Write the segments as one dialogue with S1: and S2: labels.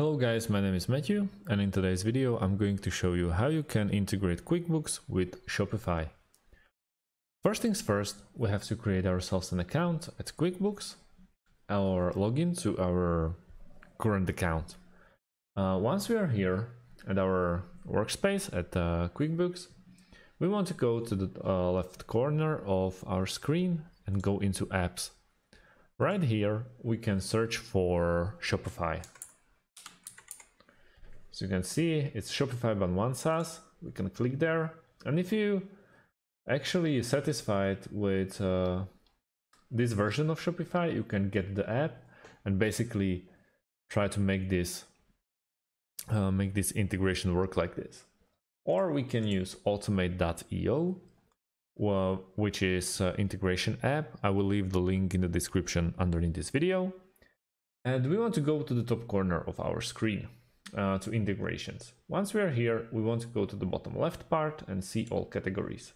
S1: Hello guys, my name is Matthew and in today's video I'm going to show you how you can integrate QuickBooks with Shopify. First things first, we have to create ourselves an account at QuickBooks or login to our current account. Uh, once we are here at our workspace at uh, QuickBooks, we want to go to the uh, left corner of our screen and go into apps. Right here, we can search for Shopify. So you can see it's Shopify but OneSaas. We can click there. And if you actually satisfied with uh, this version of Shopify, you can get the app and basically try to make this uh, make this integration work like this. Or we can use automate.io, well, which is uh, integration app. I will leave the link in the description underneath this video. And we want to go to the top corner of our screen uh, to integrations. Once we are here, we want to go to the bottom left part and see all categories.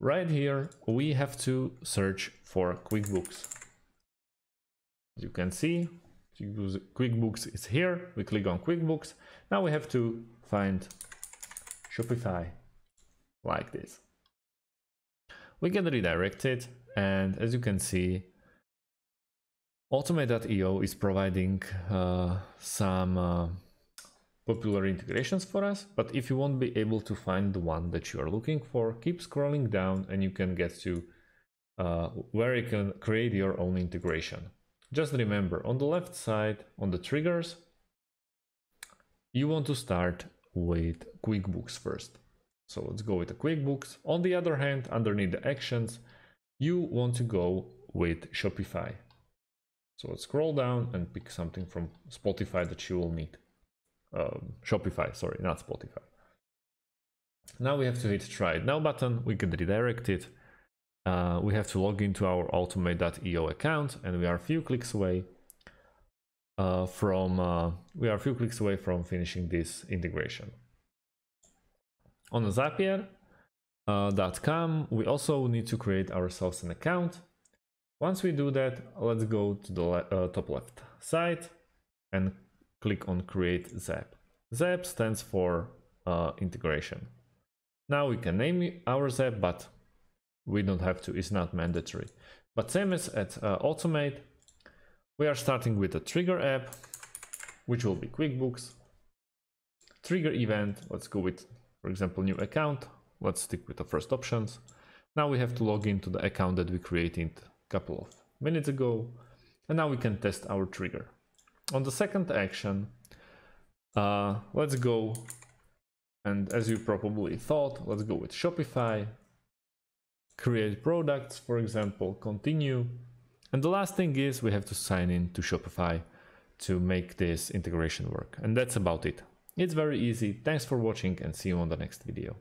S1: Right here, we have to search for QuickBooks. As you can see, QuickBooks is here. We click on QuickBooks. Now we have to find Shopify like this. We get redirected and as you can see, Automate.io is providing uh, some uh, popular integrations for us, but if you won't be able to find the one that you are looking for, keep scrolling down and you can get to uh, where you can create your own integration. Just remember, on the left side, on the triggers, you want to start with QuickBooks first. So let's go with the QuickBooks. On the other hand, underneath the actions, you want to go with Shopify. So let's scroll down and pick something from Spotify that you will need. Um, Shopify, sorry, not Spotify. Now we have to hit try it now button. We can redirect it. Uh, we have to log into our automate.io account and we are a few clicks away uh, from uh, we are a few clicks away from finishing this integration. On Zapier.com, uh, we also need to create ourselves an account once we do that, let's go to the le uh, top left side and click on create ZAP. ZAP stands for uh, integration. Now we can name our ZAP, but we don't have to, it's not mandatory. But same as at uh, Automate, we are starting with a trigger app, which will be QuickBooks. Trigger event, let's go with, for example, new account. Let's stick with the first options. Now we have to log into the account that we created couple of minutes ago. And now we can test our trigger. On the second action, uh, let's go and as you probably thought, let's go with Shopify, create products, for example, continue. And the last thing is we have to sign in to Shopify to make this integration work. And that's about it. It's very easy. Thanks for watching and see you on the next video.